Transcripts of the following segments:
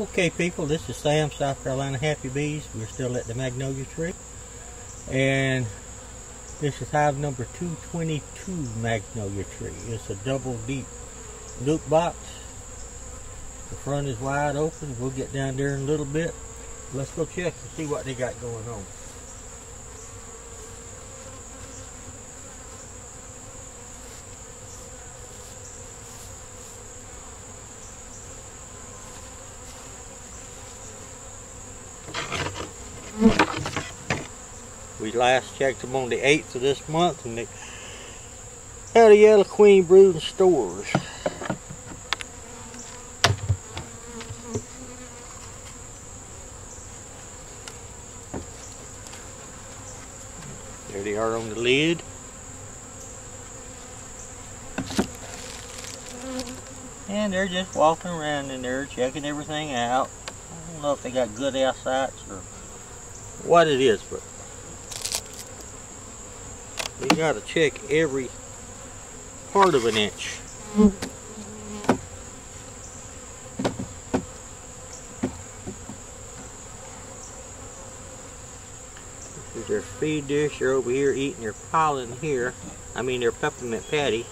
Okay, people, this is Sam, South Carolina Happy Bees. We're still at the Magnolia Tree. And this is hive number 222 Magnolia Tree. It's a double deep nuc box. The front is wide open. We'll get down there in a little bit. Let's go check and see what they got going on. Last checked them on the 8th of this month and they had a yellow queen brood stores. There they are on the lid. And they're just walking around in there checking everything out. I don't know if they got good eyesight or what it is, but got to check every part of an inch. This is their feed dish. They're over here eating their pollen here. I mean their peppermint patty.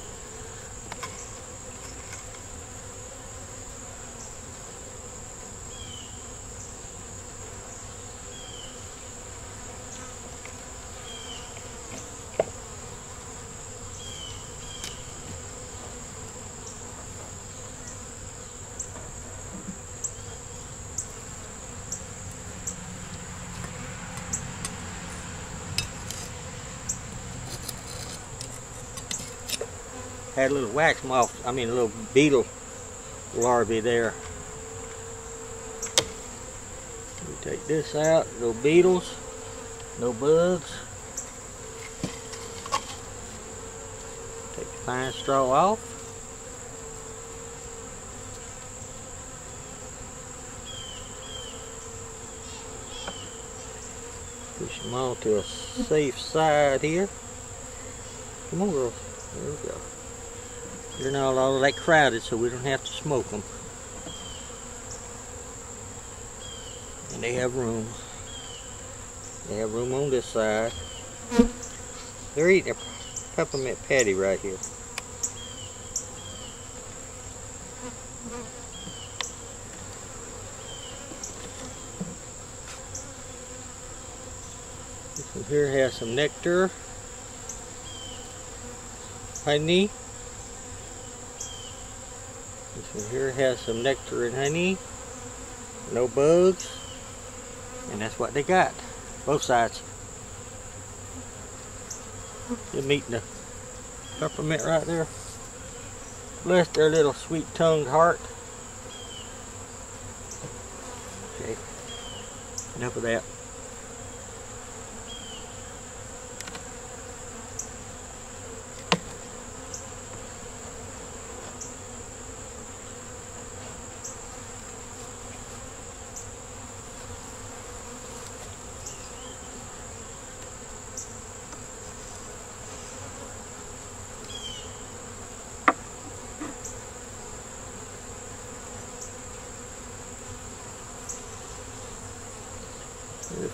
Had a little wax moth, I mean a little beetle larvae there. We take this out, no beetles, no bugs. Take the pine straw off. Push them all to a safe side here. Come on girls, there we go. They're not all that crowded so we don't have to smoke them. And they have room. They have room on this side. They're eating a peppermint patty right here. This one here has some nectar, honey, one here has some nectar and honey. No bugs. And that's what they got. Both sides. They're eating the peppermint right there. Bless their little sweet tongued heart. Okay. Enough of that.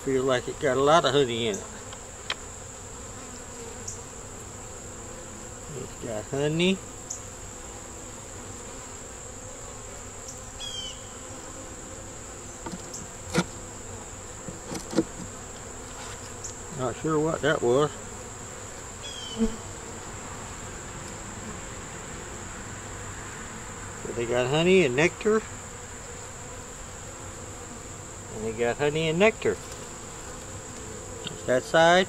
It feels like it got a lot of honey in it. It's got honey. Not sure what that was. So they got honey and nectar. And they got honey and nectar. That side.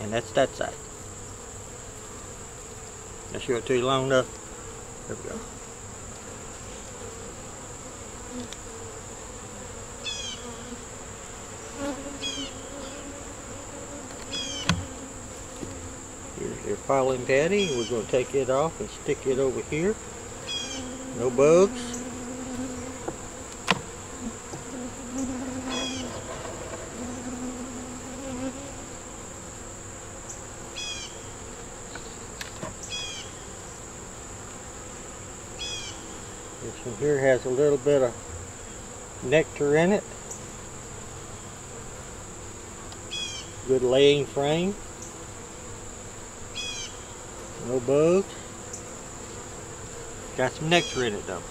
And that's that side. I show it to you long enough. There we go. Here's your pollen patty. We're going to take it off and stick it over here. No bugs. Here has a little bit of nectar in it. Good laying frame. No bugs. Got some nectar in it though.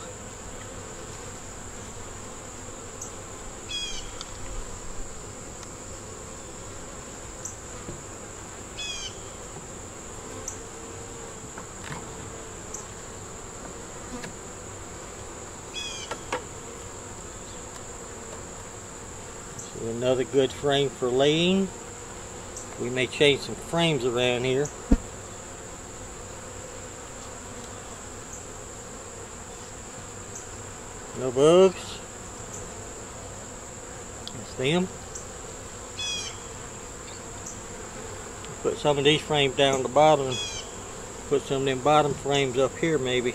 Another good frame for laying. We may change some frames around here. No bugs. That's them. Put some of these frames down the bottom. Put some of them bottom frames up here maybe.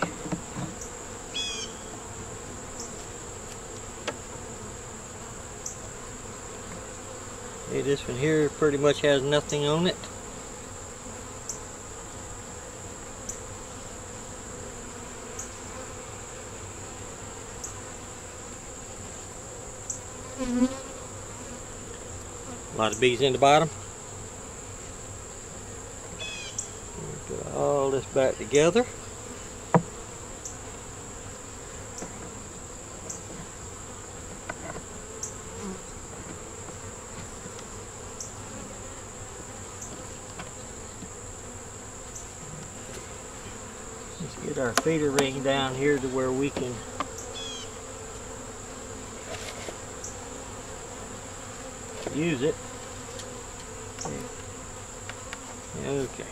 Okay, this one here pretty much has nothing on it. A lot of bees in the bottom. Put all this back together. Let's get our feeder ring down here to where we can use it. Okay.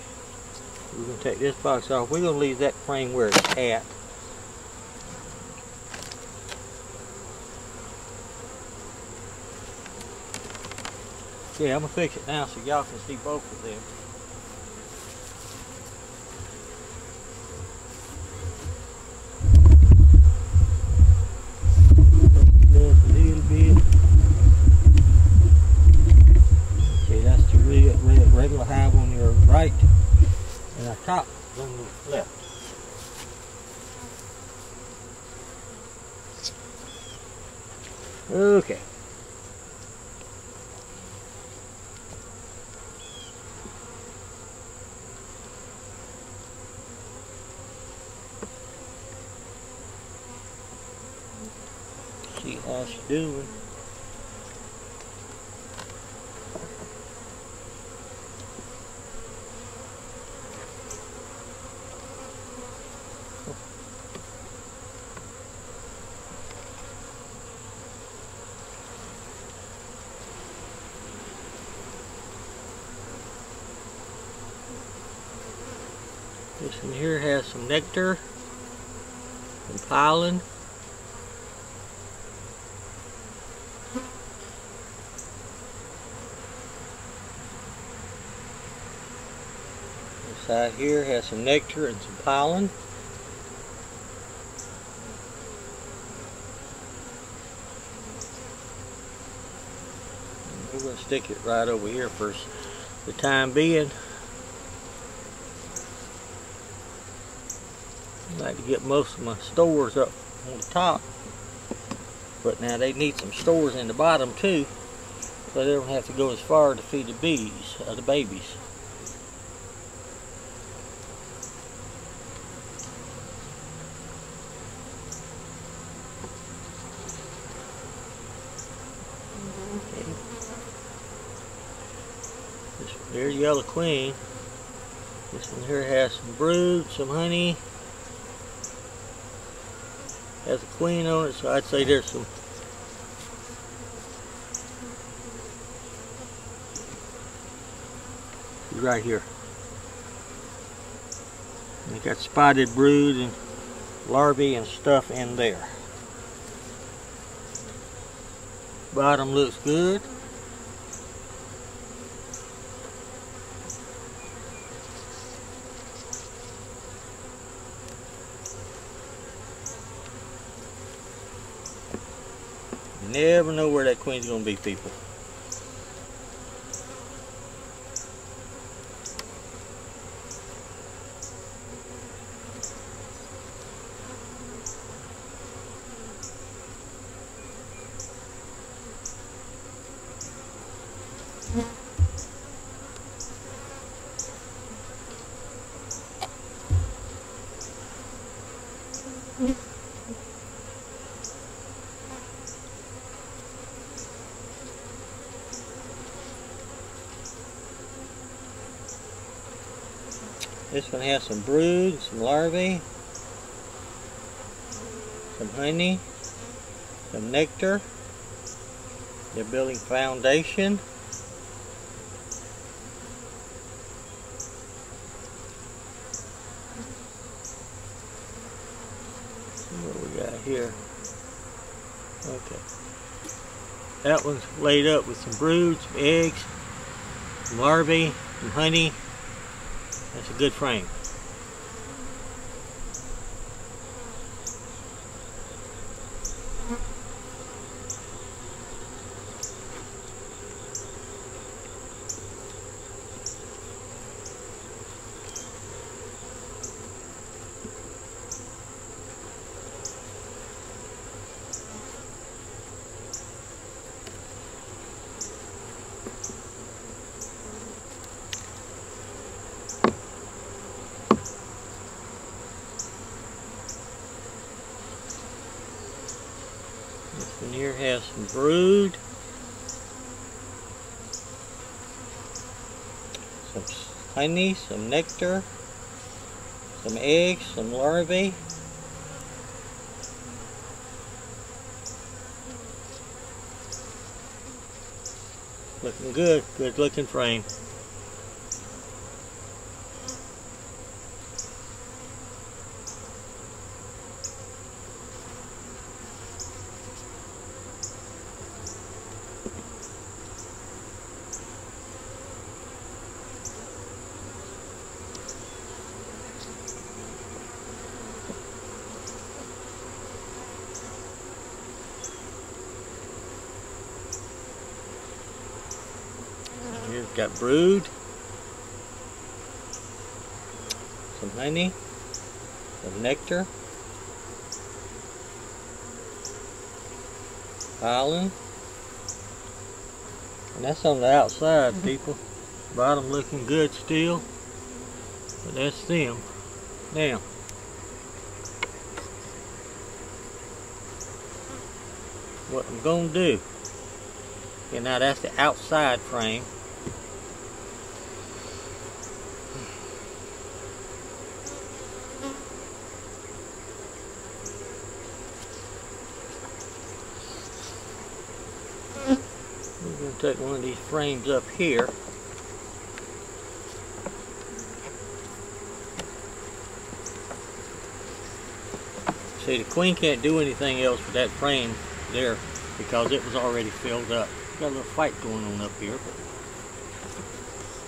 We're going to take this box off. We're going to leave that frame where it's at. Okay, I'm going to fix it now so y'all can see both of them. regular hive on your right and a top on the left. Okay. See how she's doing. This one here nectar and pollen. This side here has some nectar and some pollen. We're going to stick it right over here for the time being. Like to get most of my stores up on the top. But now they need some stores in the bottom too. So they don't have to go as far to feed the bees, or uh, the babies. This, yellow queen. This one here has some brood, some honey has a queen on it, so I'd say there's some right here. And you got spotted brood and larvae and stuff in there. Bottom looks good. Never know where that queen's going to be, people. This one has some brood, some larvae, some honey, some nectar. They're building foundation. What we got here? Okay. That one's laid up with some brood, some eggs, some larvae, some honey, that's a good frame. And here has some brood. Some honey, some nectar, some eggs, some larvae. Looking good, good looking frame. Got brood, some honey, some nectar, pollen, and that's on the outside, mm-hmm. people. Bottom looking good still, but that's them. Now, what I'm gonna do, and now that's the outside frame. Take one of these frames up here. See, the queen can't do anything else with that frame there because it was already filled up. Got a little fight going on up here.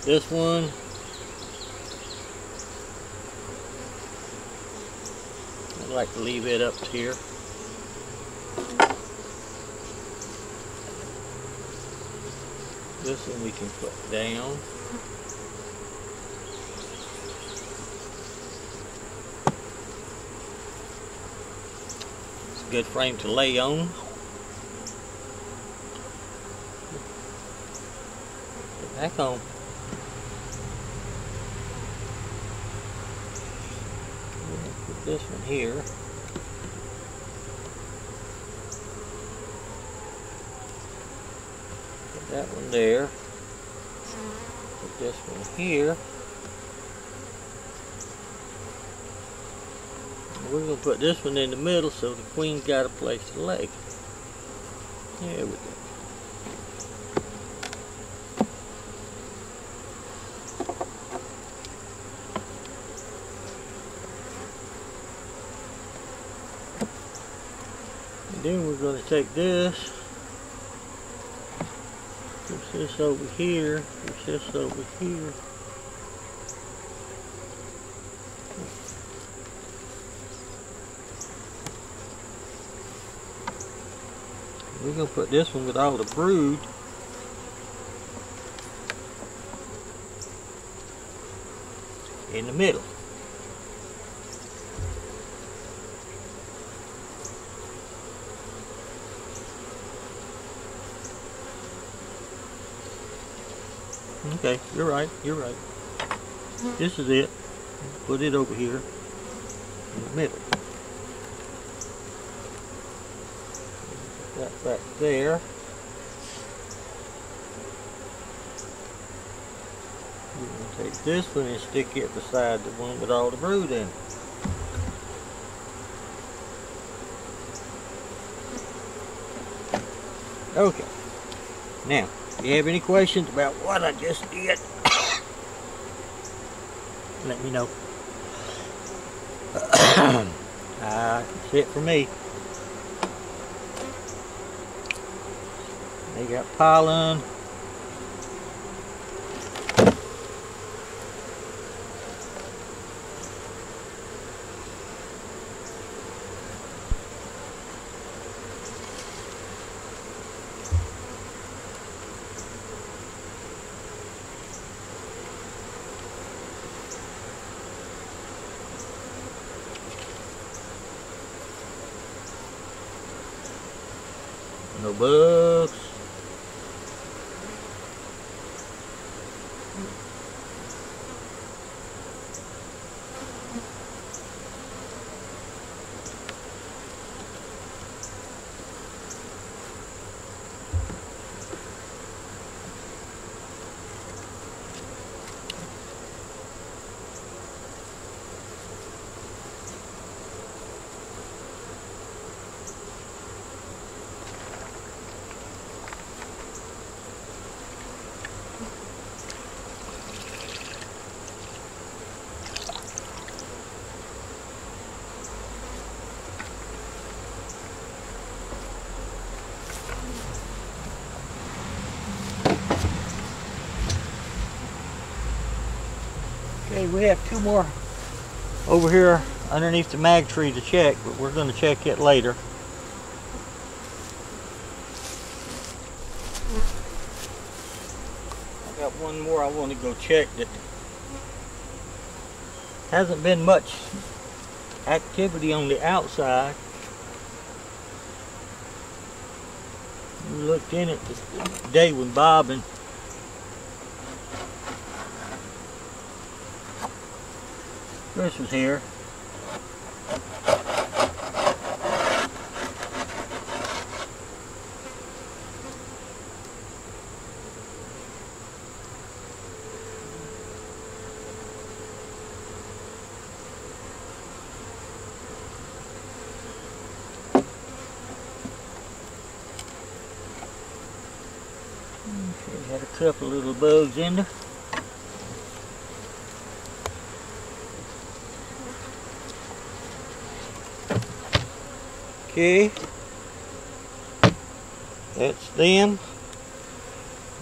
But this one, I'd like to leave it up here. This one we can put down. It's a good frame to lay on. Put back on. Put this one here. That one there. Mm-hmm. Put this one here. We're going to put this one in the middle so the queen's got a place to lay. There we go. And then we're going to take this Push this over here. Push this over here. We're going to put this one with all the brood. In the middle. okay, you're right, you're right. This is it. Put it over here in the middle. That back there. Take this one and stick it beside the one with all the brood in it. Okay. Now, if you have any questions about what I just did, let me know. uh, that's it for me. They got pollen. No bugs. Okay, we have two more over here underneath the mag tree to check, but we're going to check it later. I got one more I want to go check that hasn't been much activity on the outside. We looked in it the day when Bob and Chris was here. Had a couple little bugs in there. Okay. That's them.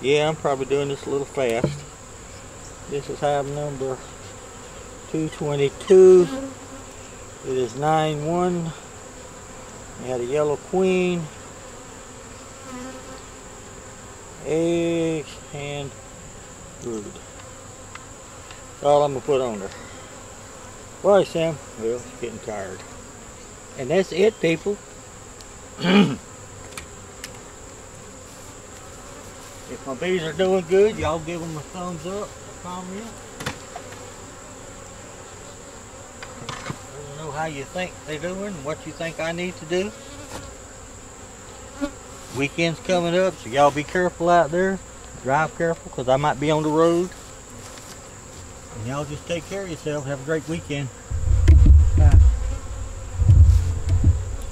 Yeah, I'm probably doing this a little fast. This is hive number 222. It is 9-1. We had a yellow queen. Eggs and brood. That's all I'm going to put on there. Why, Sam? Well, getting tired. And that's it, people. if my bees are doing good, y'all give them a thumbs up, a comment. Know how you think they're doing, what you think I need to do. Weekend's coming up, so y'all be careful out there. Drive careful, because I might be on the road. And y'all just take care of yourself. Have a great weekend.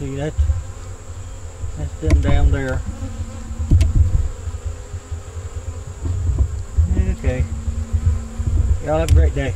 See that? That's them down there. Okay. Y'all have a great day.